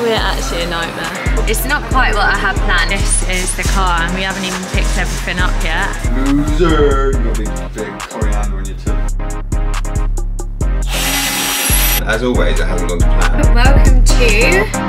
We're actually a nightmare. It's not quite what I had planned. This is the car and we haven't even picked everything up yet. Loser! You got a big coriander on your tongue. As always, it hasn't gone to plan. Welcome to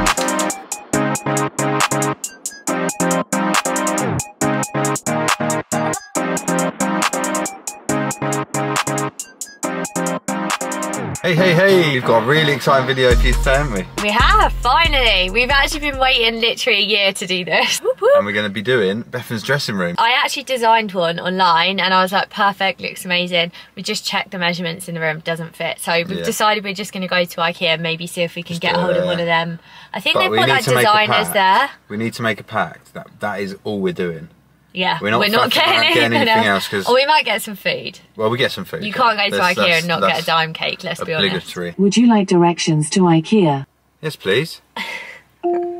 Hey, hey, hey! We've got a really exciting video for you today, haven't we? We have, finally. We've actually been waiting literally a year to do this. And we're going to be doing Bethan's dressing room. I actually designed one online and I was like, perfect, looks amazing. We just checked the measurements in the room, doesn't fit. So we've Yeah. decided we're just going to go to Ikea, and maybe see if we can Just get hold of one of them. I think But they've got like to make a designers there. We need to make a pact. That That is all we're doing. Yeah, We're not fucking around getting, getting anything anything else 'cause- Or we might get some food. Well, we get some food. You can't go to Ikea and not get a Daim cake, let's be honest. Obligatory. Would you like directions to IKEA? Yes, please.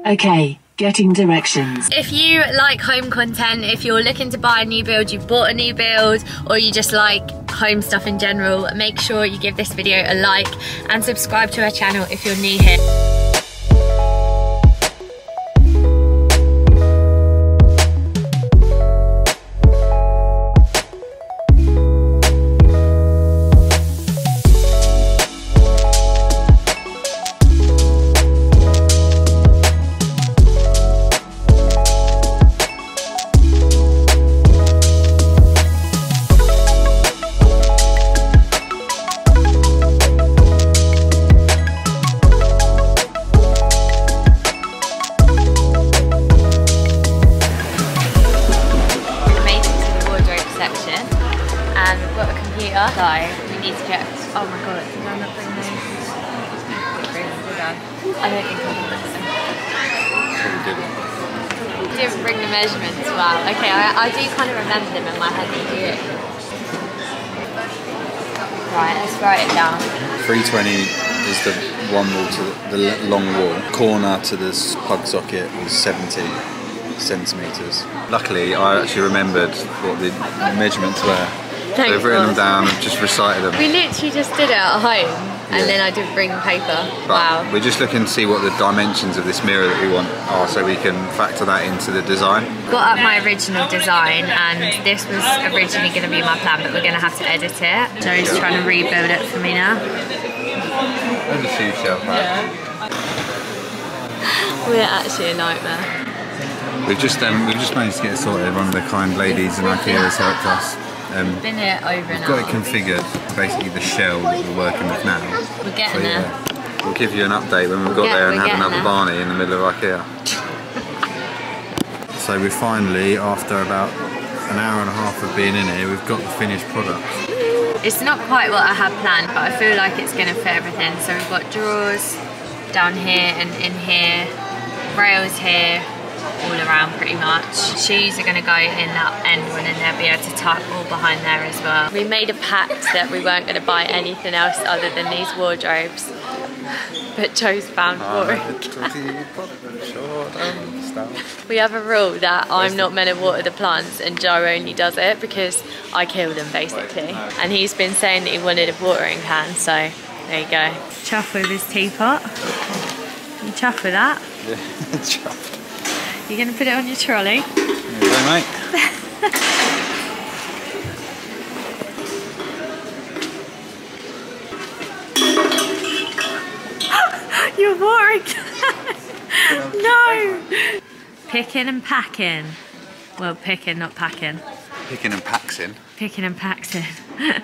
Okay, getting directions. If you like home content, if you're looking to buy a new build, you've bought a new build, or you just like home stuff in general, make sure you give this video a like and subscribe to our channel if you're new here. The, long wall. Corner to this plug socket was 70 centimetres. Luckily, I actually remembered what the measurements were. So Thanks, I've written them down and just recited them. We literally just did it at home and Yeah. then I didn't bring paper. But wow. we're just looking to see what the dimensions of this mirror that we want are so we can factor that into the design. got up my original design and this was originally going to be my plan but we're going to have to edit it. Joe's trying to rebuild it for me now. There's a few shelf We're actually a nightmare. We've just um, we've just managed to get sorted. One of the kind ladies in IKEA has helped us. Um, Been here over an got it configured, basically the shell that we're working with now. We're So getting there. yeah, we'll give you an update when we've got Yeah, there and getting another there. Barney in the middle of IKEA. So we finally, after about an hour and a half of being in here, we've got the finished product. It's not quite what I had planned but I feel like it's going to fit everything. So we've got drawers down here and in here, rails here, all around pretty much. Shoes are going to go in that end one and they'll be able to tuck all behind there as well. We made a pact that we weren't going to buy anything else other than these wardrobes. But Joe's found watering We have a rule that I'm not meant to water the plants and Joe only does it because I kill them basically. And he's been saying that he wanted a watering can, so there you go. Chuff with his teapot. You chuff with that. You're gonna put it on your trolley. Hey, mate. You're watering No! Picking and packing. Well, picking, not packing. Picking and paxing. Picking and packing.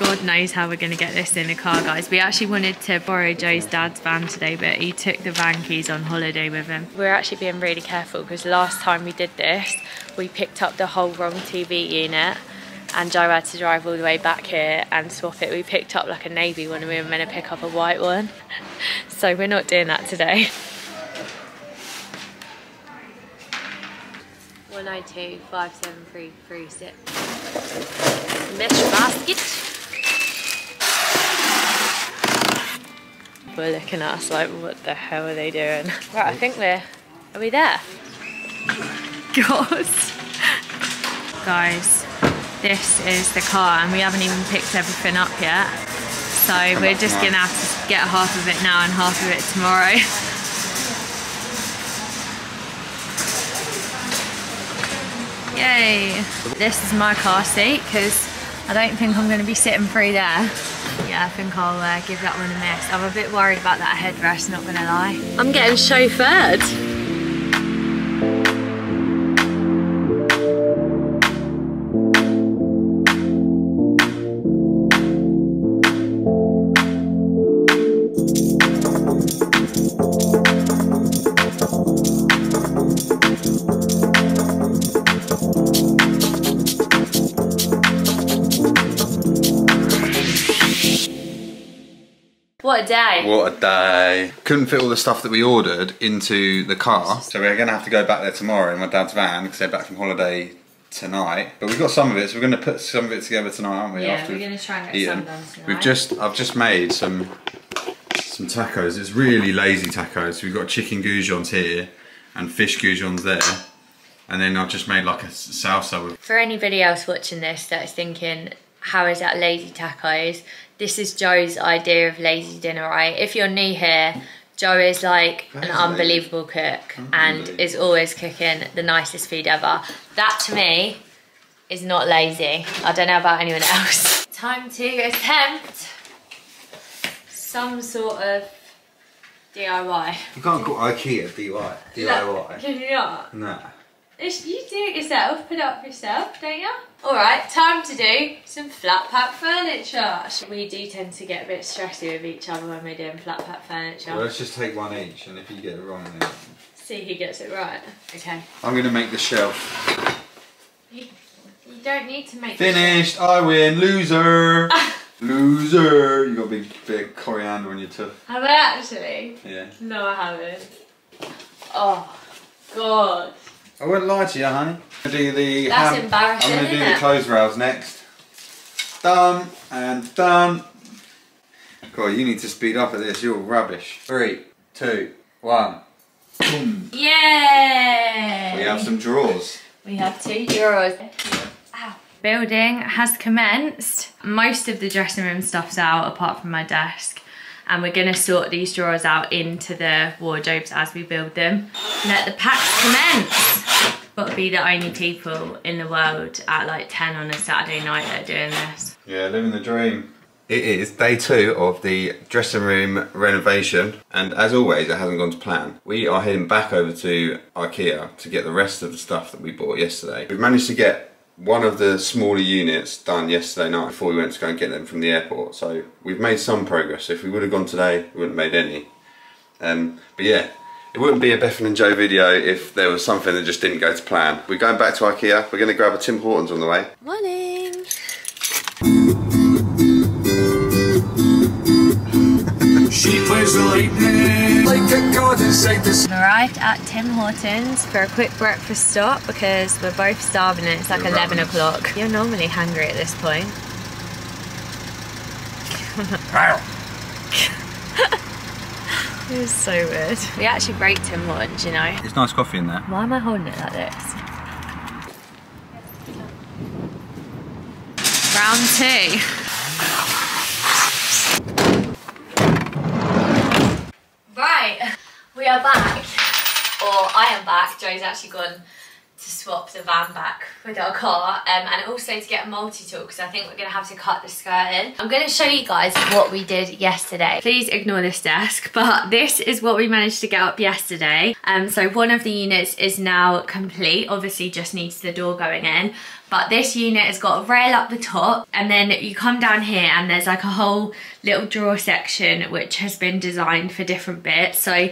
God knows how we're going to get this in the car, guys. We actually wanted to borrow Joe's dad's van today, but he took the van keys on holiday with him. We're actually being really careful because last time we did this, we picked up the whole wrong TV unit and Joe had to drive all the way back here and swap it. We picked up like a navy one and we were meant to pick up a white one. So we're not doing that today. 102 57336. Mesh basket. people are looking at us like, what the hell are they doing? Right, I think we're, are we there? God. Guys, this is the car and we haven't even picked everything up yet. So we're just gonna have to get half of it now and half of it tomorrow. Yay. This is my car seat because I don't think I'm gonna be sitting through there. Yeah, I think I'll give that one a miss. I'm a bit worried about that headrest, not to lie. I'm getting chauffeured. Day. What a day. Couldn't fit all the stuff that we ordered into the car. So we're going to have to go back there tomorrow in my dad's van because they're back from holiday tonight. But we've got some of it, so we're going to put some of it together tonight, aren't we? Yeah, after we're gonna try and get eaten. some done tonight. We've just, I've just made some some tacos. It's really lazy tacos. We've got chicken goujons here and fish goujons there. And then I've just made like a salsa with For anybody else watching this that's thinking, how is that lazy tacos? This is Joe's idea of lazy dinner, right? If you're new here, Joe is like That an unbelievable cook and is always cooking the nicest food ever. That to me is not lazy. I don't know about anyone else. Time to attempt some sort of DIY. You can't call IKEA DIY. DIY. Can you not? Nah. It's, you do it yourself, put it up yourself, don't you? Alright, time to do some flat pack furniture. We do tend to get a bit stressy with each other when we're doing flat pack furniture. Well, let's just take one each, and if you get it wrong, then See who gets it right. Okay. I'm gonna make the shelf. You, you don't need to make Finished. I win. Loser. Loser. You got a big, big coriander on your tooth. Have I actually? Yeah. No, I haven't. Oh, God. I wouldn't lie to you, honey. I'm gonna do the. That's embarrassing, I'm gonna do the it? clothes rails next. Done and done. God, you need to speed up at this. You're rubbish. Three, two, one. Yay! We have some drawers. We have two drawers. Ow. Building has commenced. Most of the dressing room stuff's out apart from my desk. And we're gonna sort these drawers out into the wardrobes as we build them. Let the packs commence. Got to be the only people in the world at like 10 on a Saturday night that are doing this. Yeah, living the dream. It is day two of the dressing room renovation, and as always, it hasn't gone to plan. We are heading back over to IKEA to get the rest of the stuff that we bought yesterday. We've managed to get one of the smaller units done yesterday night before we went to go and get them from the airport, so we've made some progress. If we would have gone today, we wouldn't have made any. Um, but yeah, it wouldn't be a Bethan and Joe video if there was something that just didn't go to plan. We're going back to IKEA, we're going to grab a Tim Hortons on the way. Morning! She plays the lightning like a goddess at the We've arrived at Tim Hortons for a quick breakfast stop because we're both starving and it's like You're 11 o'clock. You're normally hungry at this point. It's so weird. We actually break Tim Hortons, you know. It's nice coffee in there. Why am I holding it like this? Round two. Right, we are back. Or I am back. Joe's actually gone to swap the van back with our car um, and also to get a multi-tool because I think we're going to have to cut the skirt in. I'm going to show you guys what we did yesterday. Please ignore this desk, but this is what we managed to get up yesterday. Um, so one of the units is now complete, obviously just needs the door going in. But this unit has got a rail up the top and then you come down here and there's like a whole little drawer section which has been designed for different bits. So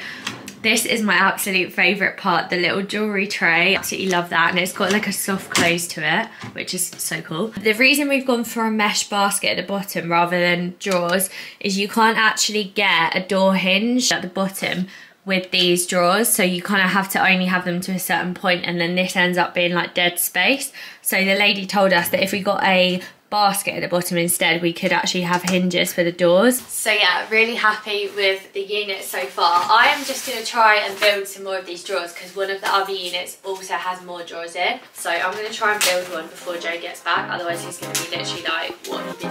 this is my absolute favourite part, the little jewellery tray. Absolutely love that and it's got like a soft close to it, which is so cool. The reason we've gone for a mesh basket at the bottom rather than drawers is you can't actually get a door hinge at the bottom with these drawers so you kind of have to only have them to a certain point and then this ends up being like dead space so the lady told us that if we got a basket at the bottom instead we could actually have hinges for the doors. So yeah really happy with the unit so far. I am just going to try and build some more of these drawers because one of the other units also has more drawers in. So i'm going to try and build one before joe gets back otherwise he's going to be literally like what have you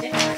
been doing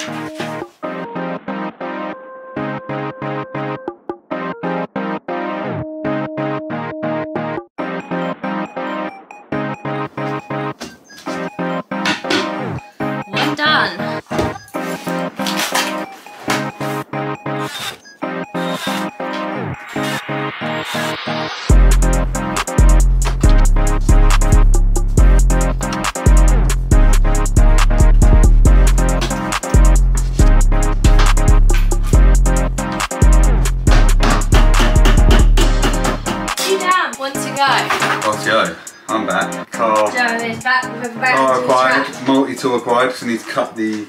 I'm back. Car, back car acquired, multi-tool acquired, because I need to cut the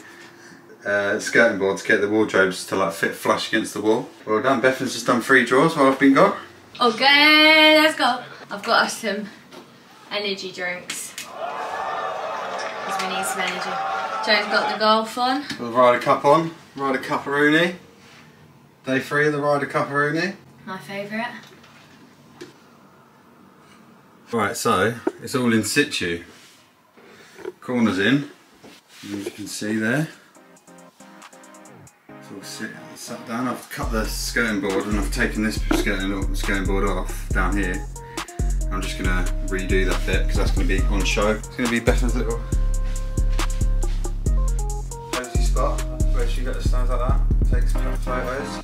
uh, skirting board to get the wardrobes to like fit flush against the wall. Well done, Bethan's just done three drawers while I've been gone. Okay, let's go. I've got us some energy drinks. Because we need some energy. Joe's got the golf on. Got the Ryder Cup on, Ryder Cuparoonie. Day three of the Ryder Cuparoonie. My favourite. Right, so it's all in situ. Corners in, as you can see there. It's all sit, sat down. I've cut the skirting board and I've taken this skirting, skirting board off down here. I'm just gonna redo that bit because that's gonna be on show. It's gonna be Bethan's little cozy spot where she got to stand like that, take some photos.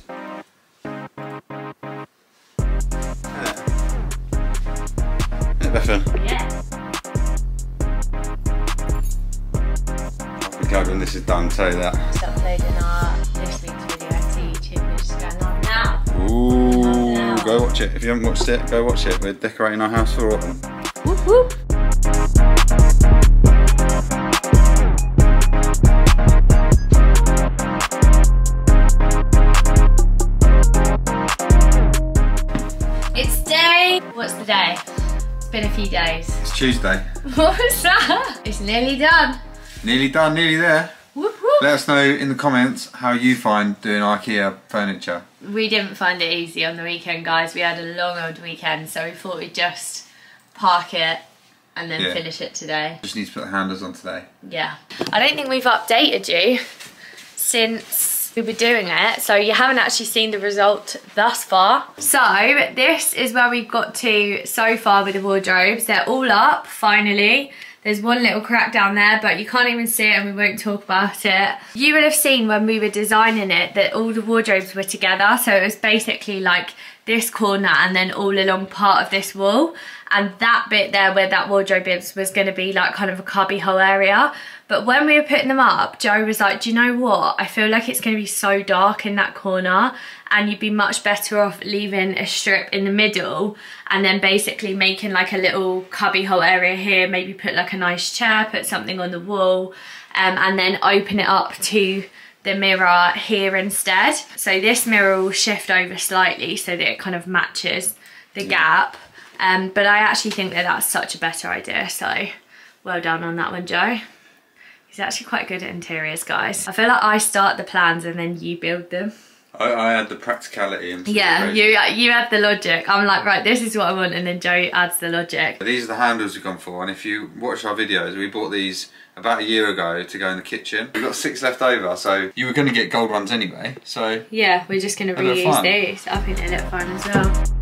Yeah, Bethan. Yeah. I'll be glad this is done, tell you that. Just uploading our this week's video to YouTube, which is going on now. Ooh, Now. go watch it. If you haven't watched it, go watch it. We're decorating our house for autumn. Whoop whoop. It's Tuesday. What was that? It's nearly done. Nearly done, nearly there. Whoop whoop. Let us know in the comments how you find doing IKEA furniture. We didn't find it easy on the weekend, guys. We had a long old weekend, so we thought we'd just park it and then Yeah. finish it today. Just need to put the handles on today. Yeah. I don't think we've updated you since we were doing it, so you haven't actually seen the result thus far. So, this is where we've got to so far with the wardrobes. They're all up, finally. There's one little crack down there, but you can't even see it and we won't talk about it. You would have seen when we were designing it that all the wardrobes were together, so it was basically like this corner and then all along part of this wall and that bit there where that wardrobe is was going to be like kind of a cubby hole area but when we were putting them up Joe was like do you know what I feel like it's going to be so dark in that corner and you'd be much better off leaving a strip in the middle and then basically making like a little cubby hole area here maybe put like a nice chair put something on the wall um, and then open it up to the mirror here instead. So this mirror will shift over slightly so that it kind of matches the gap. Um, but I actually think that that's such a better idea. So well done on that one, Joe. He's actually quite good at interiors, guys. I feel like I start the plans and then you build them. I, I had the practicality and Yeah, you you have the logic. I'm like, right, this is what I want, and then Joe adds the logic. These are the handles we've gone for, and if you watch our videos, we bought these about a year ago to go in the kitchen. We've got six left over, so you were going to get gold ones anyway, so Yeah, we're just gonna reuse these. I think they look fun as well.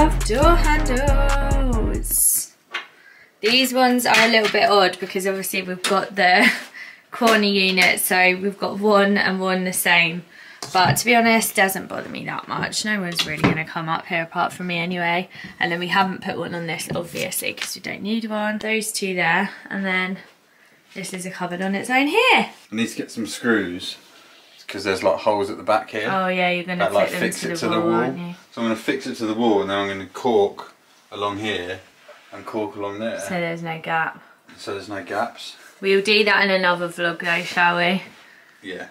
Have door handles. These ones are a little bit odd because obviously we've got the corner unit, so we've got one and one the same. But to be honest, doesn't bother me that much. No one's really going to come up here apart from me anyway. And then we haven't put one on this, obviously, because we don't need one. Those two there. And then this is a cupboard on its own here. I need to get some screws because there's like holes at the back here. Oh yeah, you're going to that like fix to it the, to wall, the wall. aren't you? So I'm going to fix it to the wall, and then I'm going to caulk along here and caulk along there, So there's no gap. so there's no gaps. We'll do that in another vlog though, shall we? Yeah.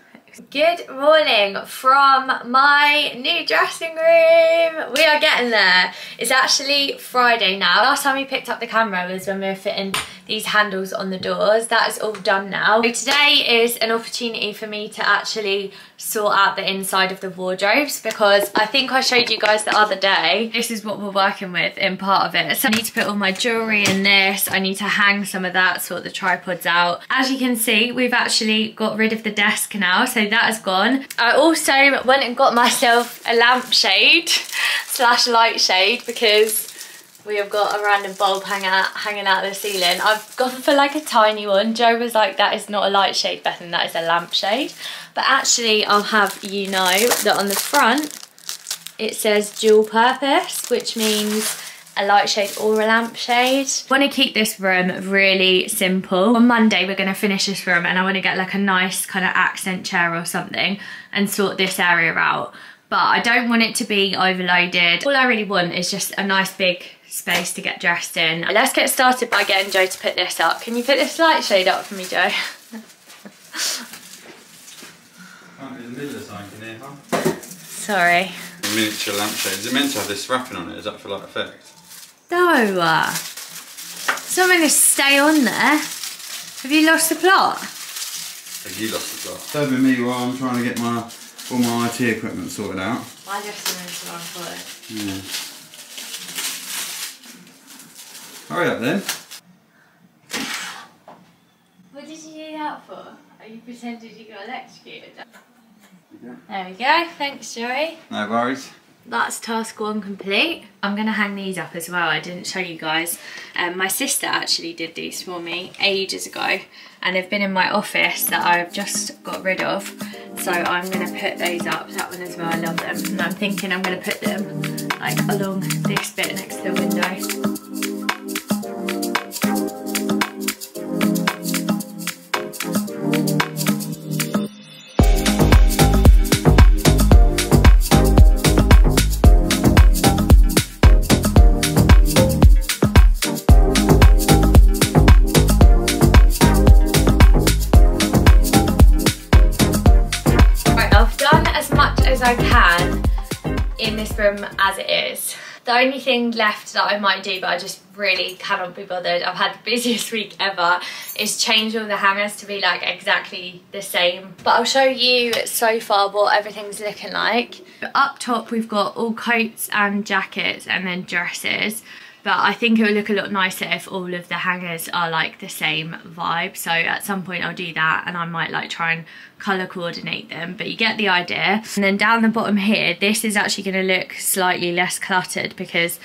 Good morning from my new dressing room. We are getting there. It's actually Friday now. Last time we picked up the camera was when we were fitting these handles on the doors. That is all done now. So today is an opportunity for me to actually sort out the inside of the wardrobes because I think I showed you guys the other day. This is what we're working with in part of it. So I need to put all my jewellery in this. I need to hang some of that, sort the tripods out. As you can see, we've actually got rid of the desk now. So that has gone. I also went and got myself a lampshade slash light shade because we have got a random bulb hang out, hanging out of the ceiling. I've gone for like a tiny one. Joe was like, that is not a light shade, Bethan, that is a lampshade. But actually, I'll have you know that on the front, it says dual purpose, which means a light shade or a lampshade. I want to keep this room really simple. On Monday we're going to finish this room and I want to get like a nice kind of accent chair or something and sort this area out. But I don't want it to be overloaded. All I really want is just a nice big space to get dressed in. Let's get started by getting Joe to put this up. Can you put this light shade up for me, Joe? in the middle of something here, huh? Sorry. A miniature lampshade. Is it meant to have this wrapping on it? Is that for like effect? No. uh, It's not going to stay on there. Have you lost the plot? Have you lost the plot? So with me while I'm trying to get my all my IT equipment sorted out. My dressing room's the wrong foot. Yeah. Hurry up then. What did you do that for? Are you pretended you got electrocuted? There we go. Thanks, Joey. No worries. That's task one complete. I'm gonna hang these up as well. I didn't show you guys. Um, my sister actually did these for me ages ago and they've been in my office that I've just got rid of. So I'm gonna put those up, that one as well, I love them. And I'm thinking I'm gonna put them like along this bit next to the window. The only thing left that I might do, but I just really cannot be bothered, I've had the busiest week ever, is change all the hangers to be like exactly the same. But I'll show you so far what everything's looking like. Up top we've got all coats and jackets and then dresses but I think it would look a lot nicer if all of the hangers are like the same vibe. So at some point I'll do that and I might like try and colour coordinate them but you get the idea. And then down the bottom here this is actually going to look slightly less cluttered because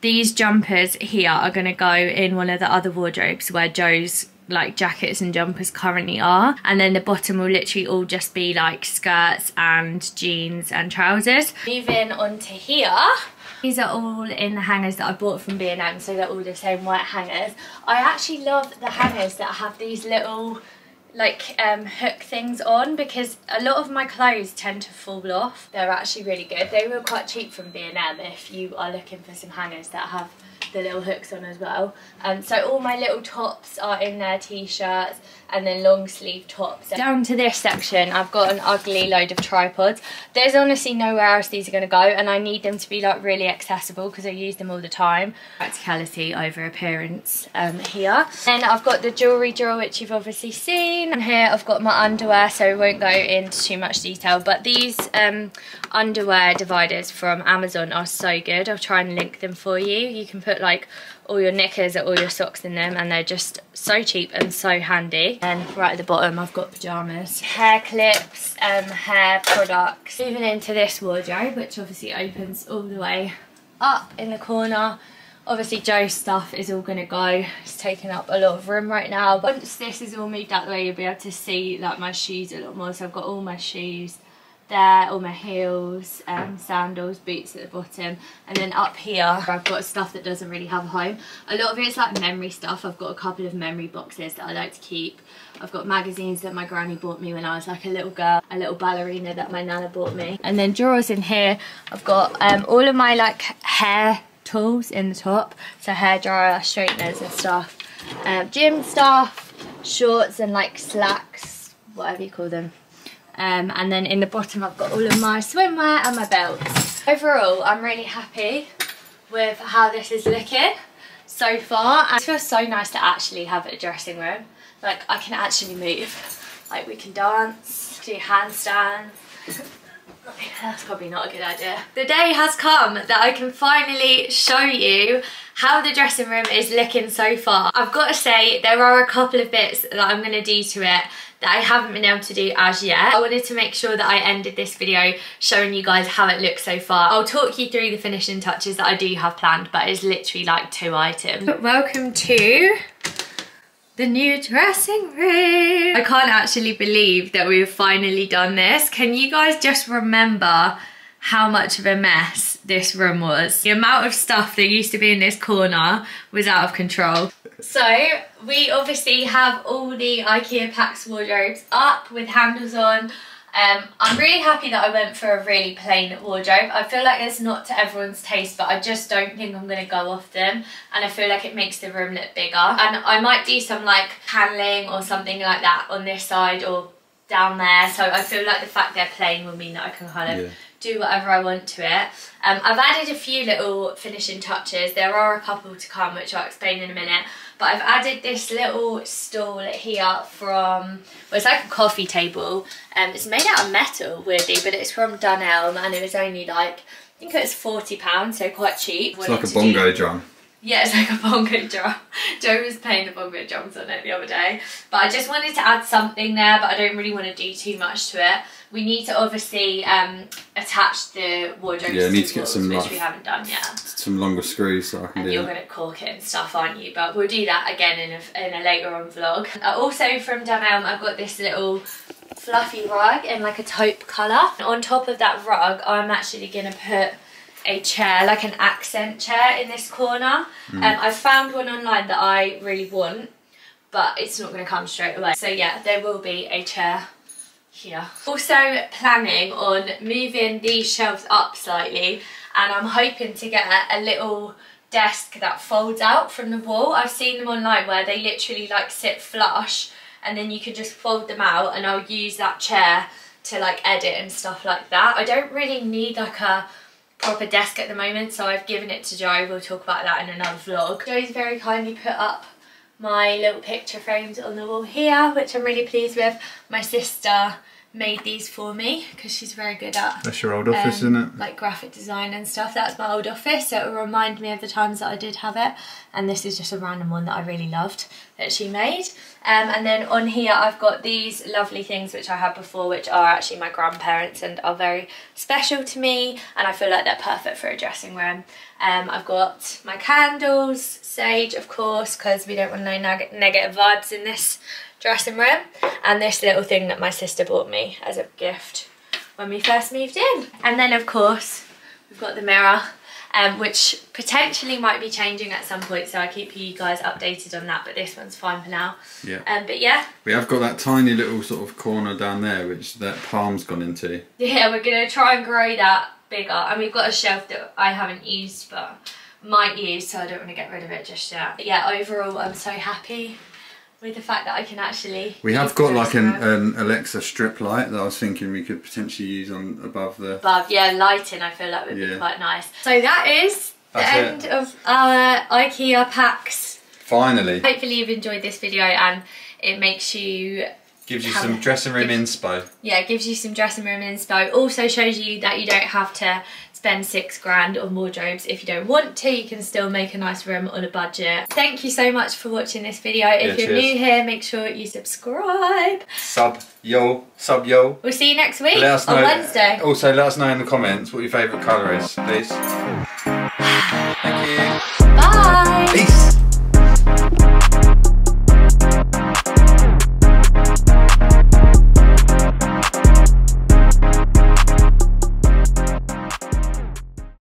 these jumpers here are going to go in one of the other wardrobes where Joe's like jackets and jumpers currently are. And then the bottom will literally all just be like skirts and jeans and trousers. Moving on to here these are all in the hangers that I bought from B&M, so they're all the same white hangers. I actually love the hangers that have these little like um, hook things on because a lot of my clothes tend to fall off. They're actually really good. They were quite cheap from B&M if you are looking for some hangers that have the little hooks on as well. Um, so all my little tops are in their t-shirts and then long sleeve tops. Down to this section I've got an ugly load of tripods. There's honestly nowhere else these are going to go and I need them to be like really accessible because I use them all the time. Practicality over appearance um, here. Then I've got the jewellery drawer which you've obviously seen and here I've got my underwear so we won't go into too much detail but these um, underwear dividers from Amazon are so good. I'll try and link them for you. You can put like all your knickers or all your socks in them and they're just so cheap and so handy. And right at the bottom I've got pyjamas, hair clips, um, hair products. Moving into this wardrobe which obviously opens all the way up in the corner. Obviously Joe's stuff is all going to go. It's taking up a lot of room right now. Once this is all moved out the way you'll be able to see like my shoes a lot more. So I've got all my shoes there, all my heels, um, sandals, boots at the bottom. And then up here, I've got stuff that doesn't really have a home. A lot of it's like memory stuff. I've got a couple of memory boxes that I like to keep. I've got magazines that my granny bought me when I was like a little girl, a little ballerina that my nana bought me. And then drawers in here, I've got um, all of my like hair tools in the top. So hair dryer, straighteners and stuff. Um, gym stuff, shorts and like slacks, whatever you call them. Um, and then in the bottom I've got all of my swimwear and my belts. Overall I'm really happy with how this is looking so far and it feels so nice to actually have a dressing room. Like I can actually move, like we can dance, do handstands. That's probably not a good idea. The day has come that I can finally show you how the dressing room is looking so far. I've got to say there are a couple of bits that I'm going to do to it that I haven't been able to do as yet. I wanted to make sure that I ended this video showing you guys how it looks so far. I'll talk you through the finishing touches that I do have planned but it's literally like two items. But welcome to the new dressing room. I can't actually believe that we've finally done this. Can you guys just remember how much of a mess this room was. The amount of stuff that used to be in this corner was out of control. So we obviously have all the IKEA Pax wardrobes up with handles on. Um, I'm really happy that I went for a really plain wardrobe. I feel like it's not to everyone's taste, but I just don't think I'm going to go off them. And I feel like it makes the room look bigger. And I might do some like paneling or something like that on this side or down there. So I feel like the fact they're plain will mean that I can kind of Yeah. Do whatever I want to it. Um, I've added a few little finishing touches. There are a couple to come, which I'll explain in a minute. But I've added this little stool here from, well, it's like a coffee table. Um, it's made out of metal, weirdly, but it's from Dunelm and it was only like, I think it was £40, so quite cheap. It's like a bongo drum. Yeah, it's like a bongo drum. Joe was playing the bongo drums on it the other day. But I just wanted to add something there, but I don't really want to do too much to it. We need to obviously um, attach the wardrobe Yeah, to need to get walls, some, which like, we haven't done yet. Some longer screws so I can And do you're going to caulk it and stuff, aren't you? But we'll do that again in a, in a later on vlog. Uh, also from Dunelm, I've got this little fluffy rug in like a taupe colour. On top of that rug, I'm actually going to put a chair, like an accent chair in this corner. Hmm. Um, I found one online that I really want, but it's not going to come straight away. So yeah, there will be a chair here. Also planning on moving these shelves up slightly and I'm hoping to get a little desk that folds out from the wall. I've seen them online where they literally like sit flush and then you can just fold them out and I'll use that chair to like edit and stuff like that. I don't really need like a proper desk at the moment so I've given it to Joe. We'll talk about that in another vlog. Joe's very kindly put up my little picture frames on the wall here which I'm really pleased with. My sister made these for me because she's very good at That's your old office, um, isn't it? like graphic design and stuff. That's my old office, so it will remind me of the times that I did have it. And this is just a random one that I really loved that she made. Um, and then on here, I've got these lovely things which I had before, which are actually my grandparents and are very special to me. And I feel like they're perfect for a dressing room. Um, I've got my candles, sage, of course, because we don't want no neg- negative vibes in this dressing room. And this little thing that my sister bought me as a gift when we first moved in. And then of course, we've got the mirror, um, which potentially might be changing at some point, so I keep you guys updated on that, but this one's fine for now. Yeah. Um, but yeah, We have got that tiny little sort of corner down there which that palm's gone into. yeah, we're gonna try and grow that bigger. And we've got a shelf that I haven't used, but might use, so I don't want to get rid of it just yet. But yeah, overall, I'm so happy with the fact that I can actually. We have got like an, an Alexa strip light that I was thinking we could potentially use on above the. above. Yeah, lighting I feel like would be quite nice. So that is the That's it. end of our IKEA Pax. Finally, Hopefully you've enjoyed this video and it makes you gives you Have some dressing room Give- inspo. yeah, gives you some dressing room inspo. Also shows you that you don't have to spend six grand on wardrobes if you don't want to. You can still make a nice room on a budget. Thank you so much for watching this video. If Yeah, you're cheers. new here, make sure you subscribe. Sub yo, sub yo. We'll see you next week know. on Wednesday. Also, let us know in the comments what your favourite colour is, please.